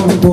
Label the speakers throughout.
Speaker 1: mundo.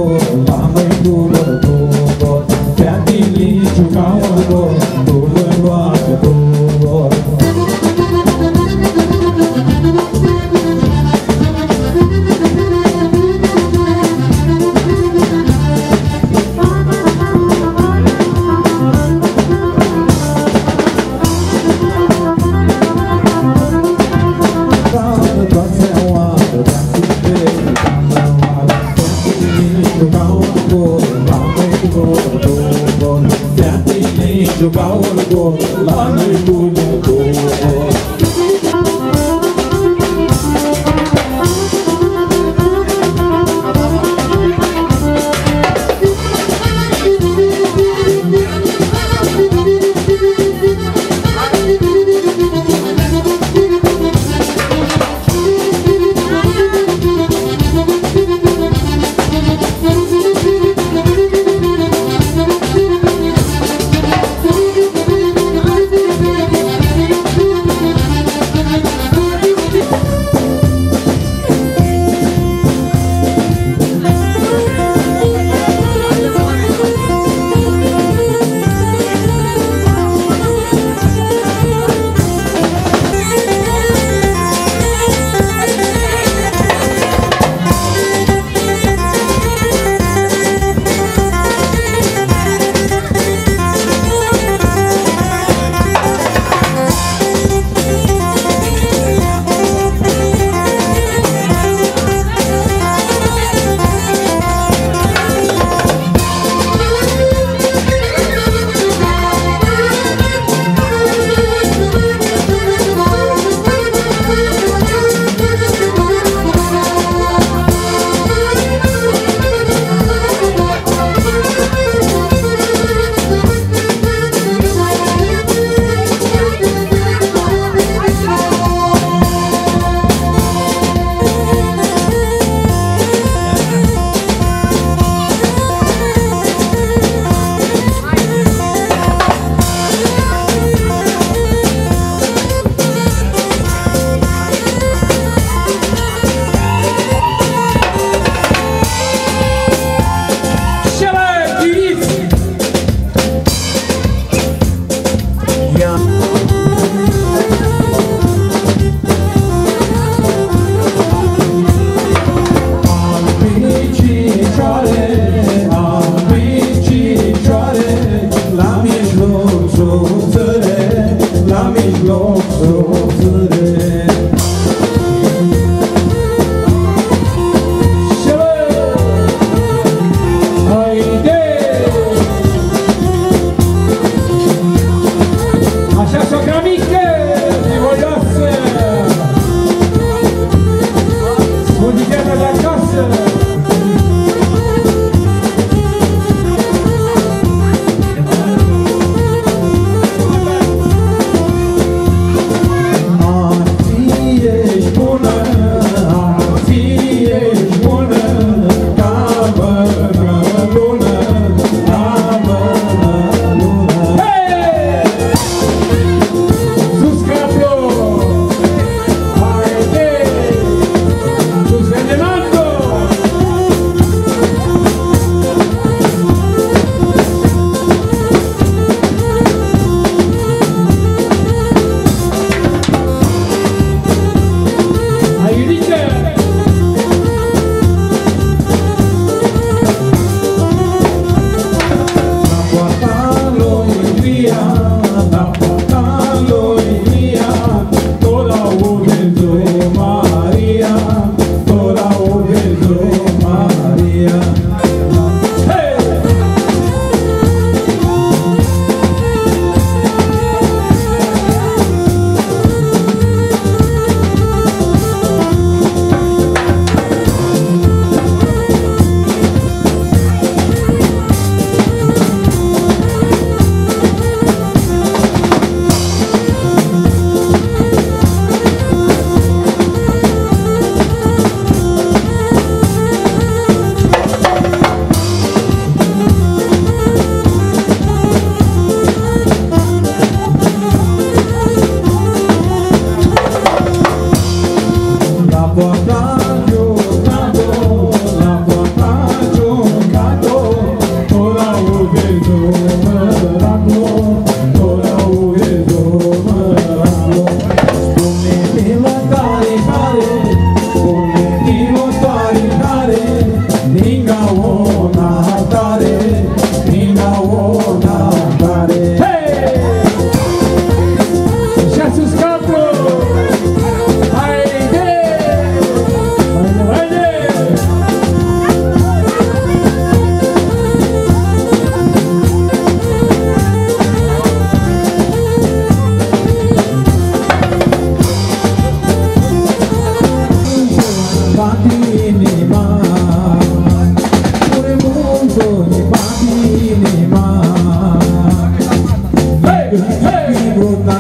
Speaker 1: Hey! Bruta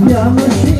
Speaker 1: mea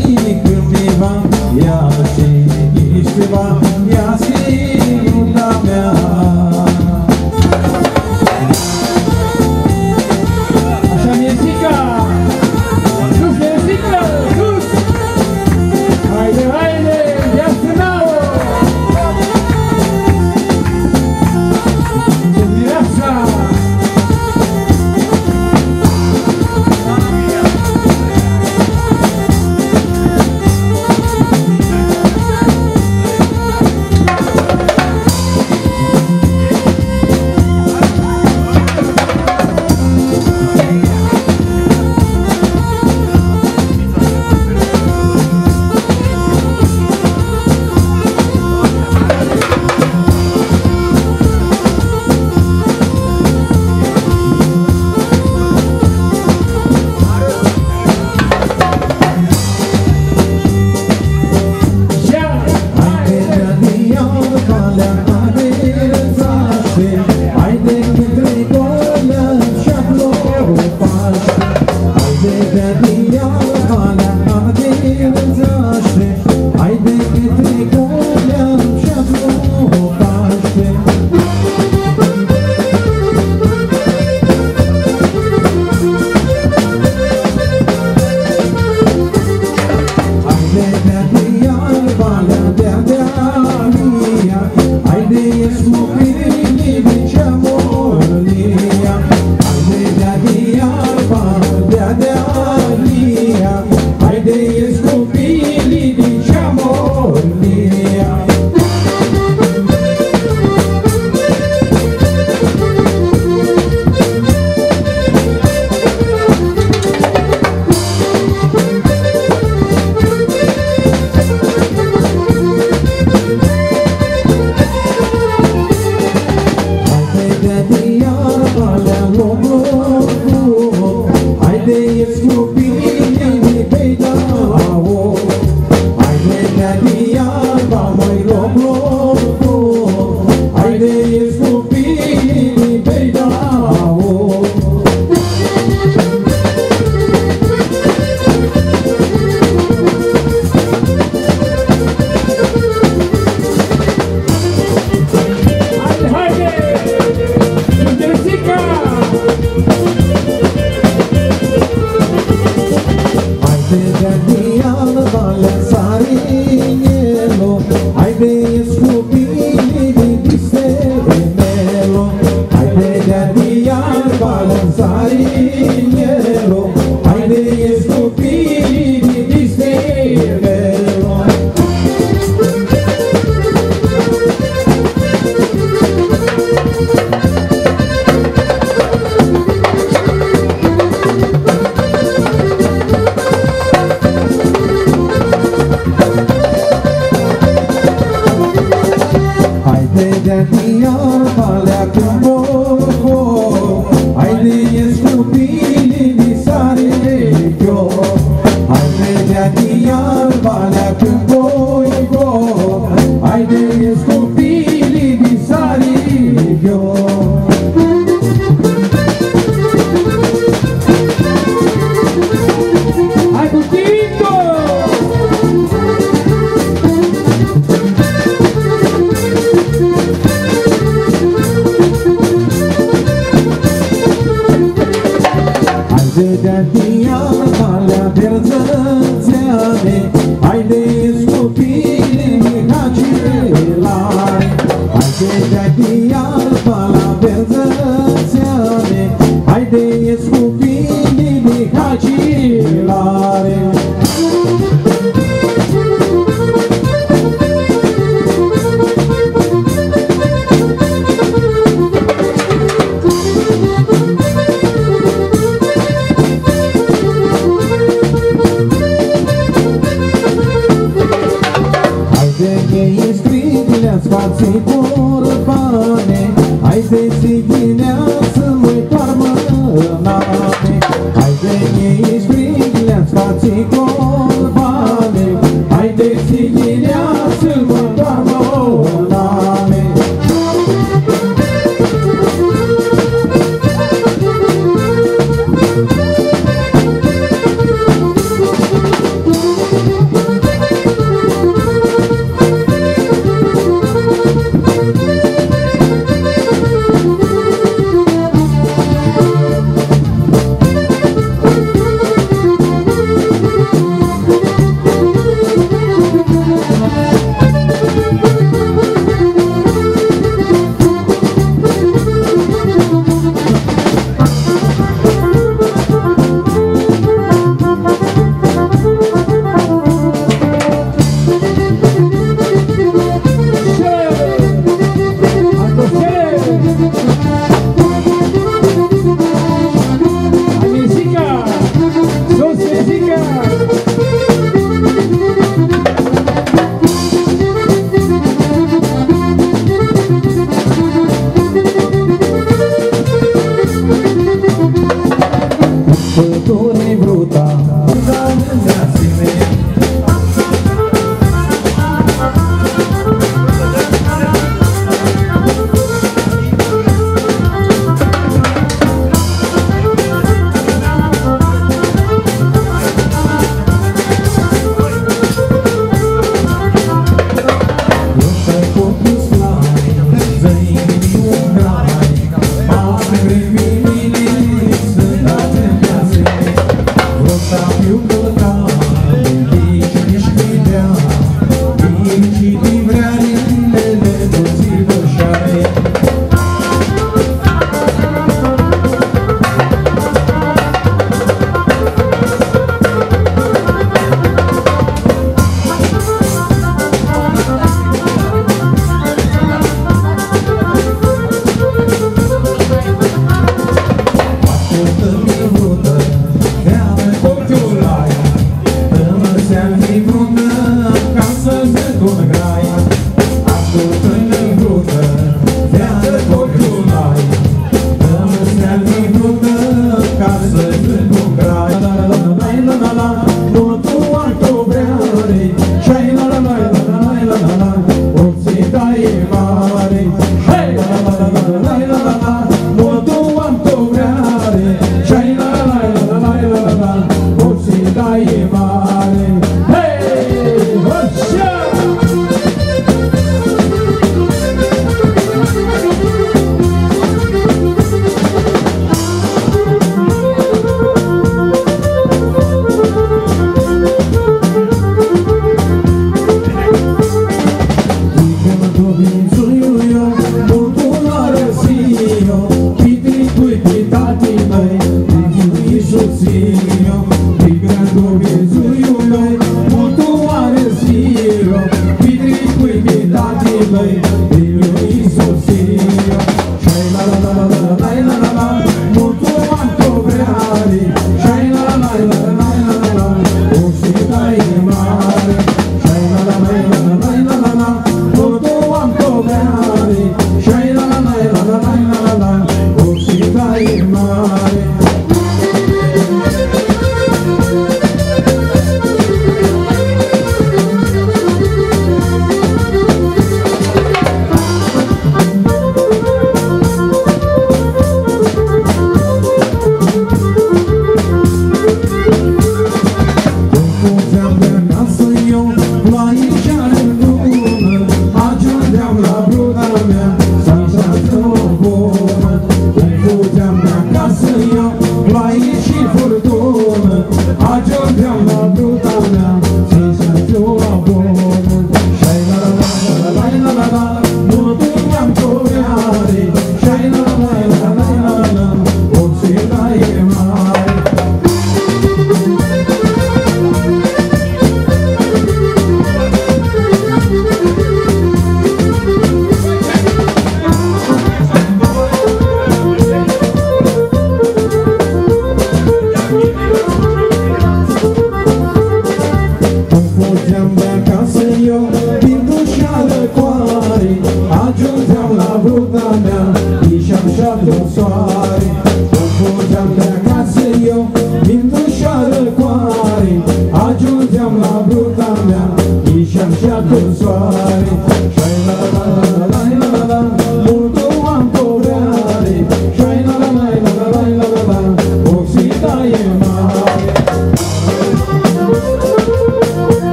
Speaker 1: me on, fall out